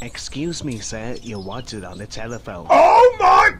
Excuse me, sir. You're wanted on the telephone. Oh my